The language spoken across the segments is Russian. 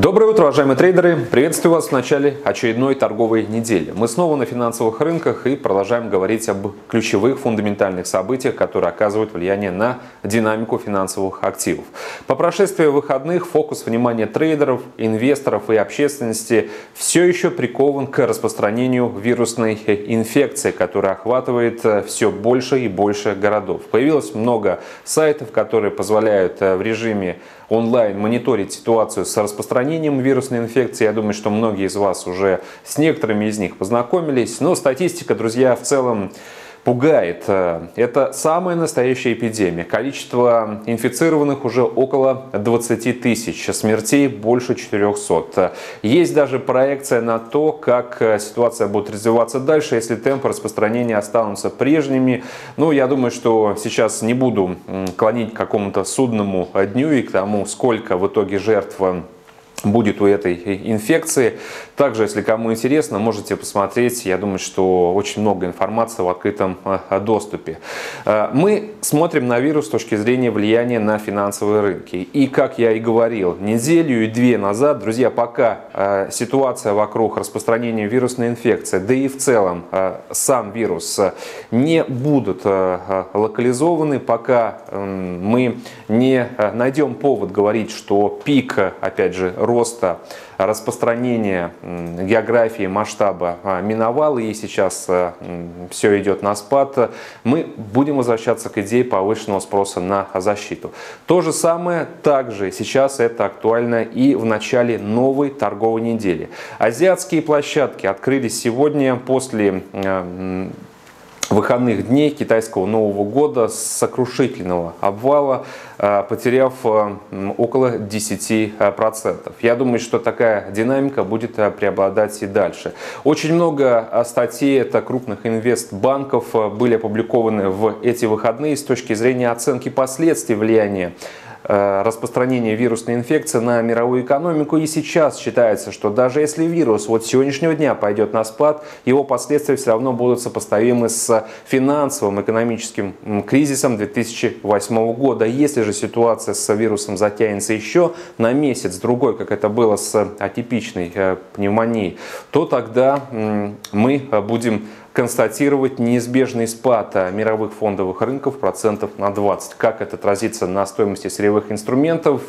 Доброе утро, уважаемые трейдеры! Приветствую вас в начале очередной торговой недели. Мы снова на финансовых рынках и продолжаем говорить об ключевых фундаментальных событиях, которые оказывают влияние на динамику финансовых активов. По прошествии выходных фокус внимания трейдеров, инвесторов и общественности все еще прикован к распространению вирусной инфекции, которая охватывает все больше и больше городов. Появилось много сайтов, которые позволяют в режиме онлайн мониторить ситуацию с распространением вирусной инфекции. Я думаю, что многие из вас уже с некоторыми из них познакомились. Но статистика, друзья, в целом пугает. Это самая настоящая эпидемия. Количество инфицированных уже около 20 тысяч, смертей больше 400. Есть даже проекция на то, как ситуация будет развиваться дальше, если темпы распространения останутся прежними. Ну, я думаю, что сейчас не буду клонить к какому-то судному дню и к тому, сколько в итоге жертв будет у этой инфекции. Также, если кому интересно, можете посмотреть. Я думаю, что очень много информации в открытом э, доступе. Э, мы смотрим на вирус с точки зрения влияния на финансовые рынки. И, как я и говорил, неделю и две назад, друзья, пока э, ситуация вокруг распространения вирусной инфекции, да и в целом сам вирус не будут локализованы, пока мы не найдем повод говорить, что пик, опять же, роста распространения географии, масштаба а, миновал, и сейчас а, все идет на спад, мы будем возвращаться к идее повышенного спроса на защиту. То же самое также сейчас это актуально и в начале новой торговой недели. Азиатские площадки открылись сегодня после выходных дней китайского Нового года с сокрушительного обвала, э, потеряв э, около 10%. Я думаю, что такая динамика будет э, преобладать и дальше. Очень много статей это крупных инвестбанков были опубликованы в эти выходные с точки зрения оценки последствий влияния Э, распространения вирусной инфекции на мировую экономику. И сейчас считается, что даже если вирус вот сегодняшнего дня пойдет на спад, его последствия все равно будут сопоставимы с финансовым экономическим кризисом 2008 года. Если же ситуация с вирусом затянется еще на месяц, другой, как это было с атипичной э, пневмонией, то тогда мы будем констатировать неизбежный спад мировых фондовых рынков процентов на 20. Как это отразится на стоимости сырьевых инструментов,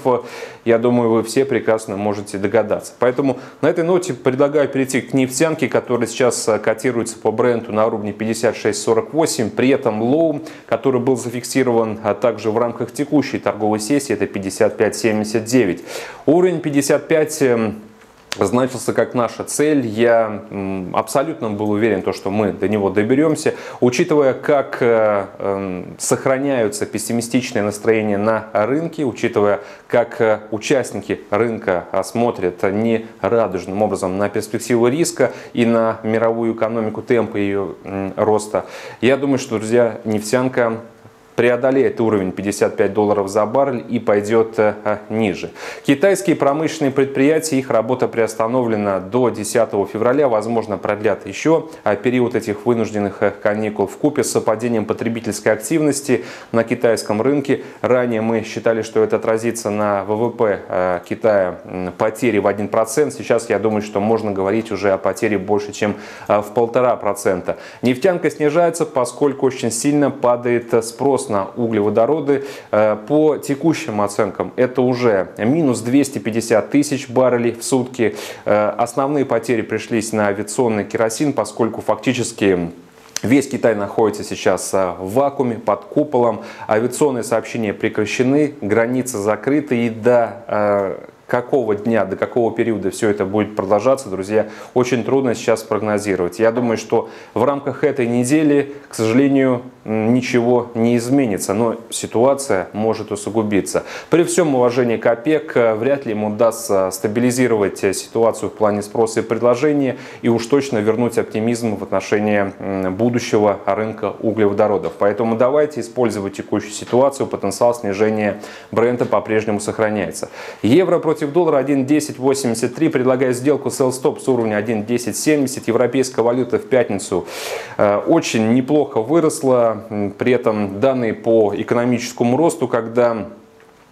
я думаю, вы все прекрасно можете догадаться. Поэтому на этой ноте предлагаю перейти к нефтянке, которая сейчас котируется по Brent на уровне 56.48. При этом лоу, который был зафиксирован а также в рамках текущей торговой сессии, это 55.79. Уровень 55 значился как наша цель. Я абсолютно был уверен, то, что мы до него доберемся. Учитывая, как э, эм, сохраняются пессимистичные настроения на рынке, учитывая, как э, участники рынка смотрят не радужным образом на перспективу риска и на мировую экономику, темпы ее роста, я думаю, что, друзья, нефтянка преодолеет уровень 55 долларов за баррель и пойдет э, ниже. Китайские промышленные предприятия, их работа приостановлена до 10 февраля, возможно продлят еще а период этих вынужденных э, каникул в купе с падением потребительской активности на китайском рынке. Ранее мы считали, что это отразится на ВВП э, Китая потери в 1%. Сейчас я думаю, что можно говорить уже о потере больше, чем в полтора процента. Нефтянка снижается, поскольку очень сильно падает спрос на углеводороды. Э, по текущим оценкам это уже минус 250 тысяч баррелей в сутки. Э, основные потери пришлись на авиационный керосин, поскольку фактически Весь Китай находится сейчас э, в вакууме, под куполом. Авиационные сообщения прекращены, границы закрыты. И до какого дня, до какого периода все это будет продолжаться, друзья, очень трудно сейчас прогнозировать. Я думаю, что в рамках этой недели, к сожалению, ничего не изменится, но ситуация может усугубиться. При всем уважении к ОПЕК, э, вряд ли ему удастся стабилизировать э, ситуацию в плане спроса и предложения и уж точно вернуть оптимизм в отношении будущего рынка углеводородов. Поэтому давайте использовать текущую ситуацию, потенциал снижения бренда по-прежнему сохраняется. Евро против доллара 1.1083, предлагаю сделку sell stop с уровня 1.1070, европейская валюта в пятницу э, очень неплохо выросла, при этом данные по экономическому росту, когда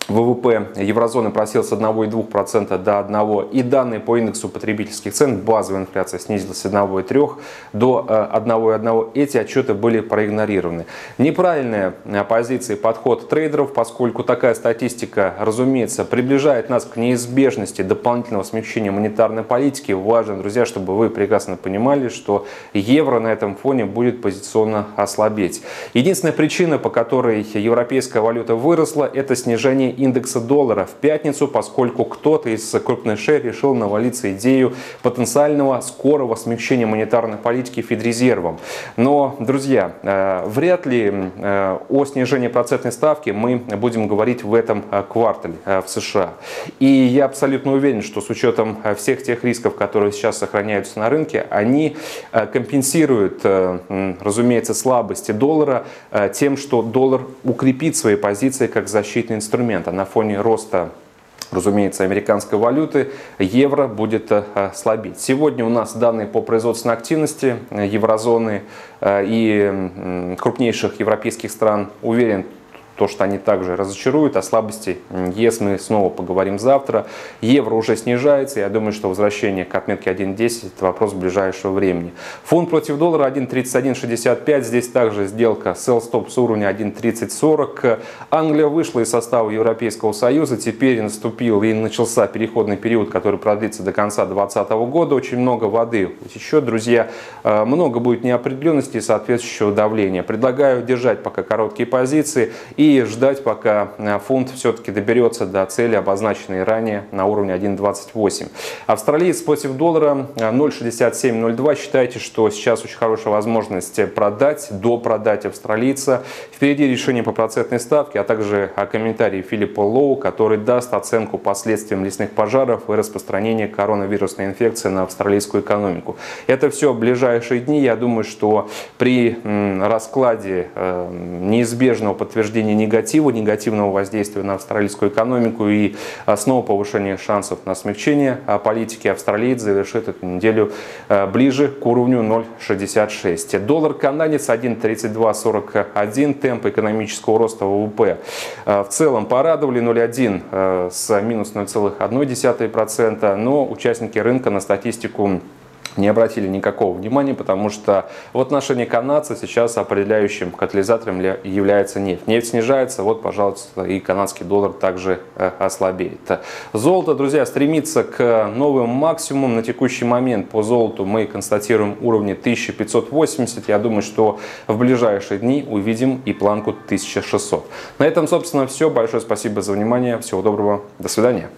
ВВП еврозоны просел с 1,2% до 1%, и данные по индексу потребительских цен, базовая инфляция снизилась с 1,3% до 1,1%. Э, Эти отчеты были проигнорированы. Неправильная э, позиция и подход трейдеров, поскольку такая статистика, разумеется, приближает нас к неизбежности дополнительного смягчения монетарной политики. Важно, друзья, чтобы вы прекрасно понимали, что евро на этом фоне будет позиционно ослабеть. Единственная причина, по которой европейская валюта выросла, это снижение индекса доллара в пятницу, поскольку кто-то из крупных шер решил навалиться идею потенциального скорого смягчения монетарной политики Федрезервом. Но, друзья, э, вряд ли э, о снижении процентной ставки мы будем говорить в этом э, квартале в США. И я абсолютно уверен, что с учетом всех тех рисков, которые сейчас сохраняются на рынке, они компенсируют, разумеется, слабости доллара тем, что доллар укрепит свои позиции как защитный инструмент момента на фоне роста разумеется, американской валюты, евро будет э, слабеть. Сегодня у нас данные по производственной активности э, еврозоны э, и крупнейших европейских стран. Уверен, то, что они также разочаруют. О слабости ЕС мы снова поговорим завтра. Евро уже снижается. Я думаю, что возвращение к отметке 1.10 это вопрос ближайшего времени. Фунт против доллара 1.3165. Здесь также сделка sell stop с уровня 1.3040. Англия вышла из состава Европейского Союза. Теперь наступил и начался переходный период, который продлится до конца 2020 года. Очень много воды еще, друзья. Э, много будет неопределенности и соответствующего давления. Предлагаю держать пока короткие позиции и ждать, пока э, фунт все-таки доберется до цели, обозначенной ранее на уровне 1.28. Австралиец против доллара 0.6702. Э, Считайте, что сейчас очень хорошая возможность продать, допродать австралийца. Впереди решение по процентной ставке, а также комментарии Филиппа Лоу, который даст оценку последствиям лесных пожаров и распространения коронавирусной инфекции на австралийскую экономику. Это все в ближайшие дни. Я думаю, что при раскладе э, неизбежного подтверждения снижения негатива, негативного воздействия на австралийскую экономику и снова повышение шансов на смягчение а политики австралиец завершит эту неделю э, ближе к уровню 0,66. Доллар канадец 1,3241, темп экономического роста ВВП в целом порадовали 0,1 э, с минус 0,1%, но участники рынка на статистику не обратили никакого внимания, потому что в отношении канадца сейчас определяющим катализатором является нефть. Нефть снижается, вот, пожалуйста, и канадский доллар также э, ослабеет. Золото, друзья, стремится к новым максимумам. На текущий момент по золоту мы констатируем уровни 1580. Я думаю, что в ближайшие дни увидим и планку 1600. На этом, собственно, все. Большое спасибо за внимание. Всего доброго. До свидания.